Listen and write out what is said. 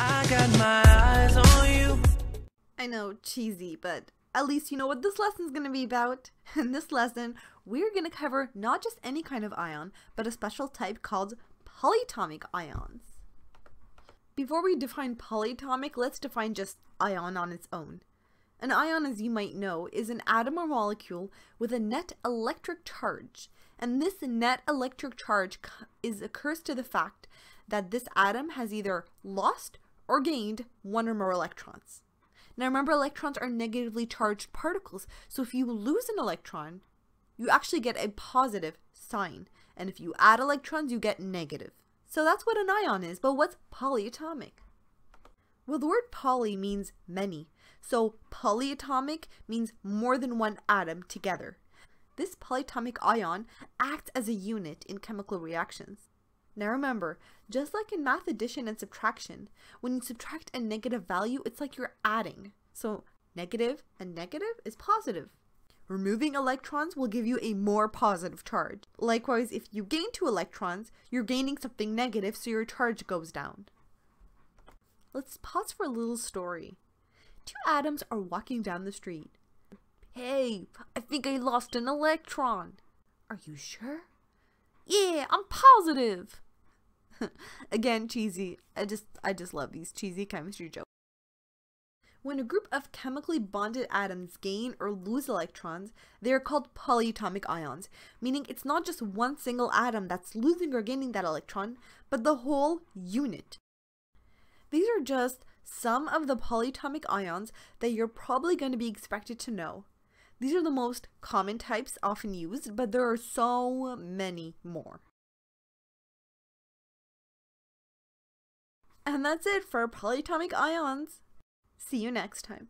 I got my eyes on you. I know, cheesy, but at least you know what this lesson's gonna be about. In this lesson, we're gonna cover not just any kind of ion, but a special type called polyatomic ions. Before we define polyatomic, let's define just ion on its own. An ion, as you might know, is an atom or molecule with a net electric charge, and this net electric charge is occurs to the fact that this atom has either lost or gained one or more electrons. Now remember electrons are negatively charged particles, so if you lose an electron, you actually get a positive sign, and if you add electrons, you get negative. So that's what an ion is, but what's polyatomic? Well, the word poly means many, so polyatomic means more than one atom together. This polyatomic ion acts as a unit in chemical reactions. Now remember, just like in math addition and subtraction, when you subtract a negative value, it's like you're adding. So negative and negative is positive. Removing electrons will give you a more positive charge. Likewise, if you gain two electrons, you're gaining something negative, so your charge goes down. Let's pause for a little story. Two atoms are walking down the street. Hey, I think I lost an electron. Are you sure? Yeah, I'm positive. Again, cheesy. I just I just love these cheesy chemistry jokes. When a group of chemically bonded atoms gain or lose electrons, they are called polyatomic ions, meaning it's not just one single atom that's losing or gaining that electron, but the whole unit. These are just some of the polyatomic ions that you're probably going to be expected to know. These are the most common types often used, but there are so many more. And that's it for polyatomic ions. See you next time.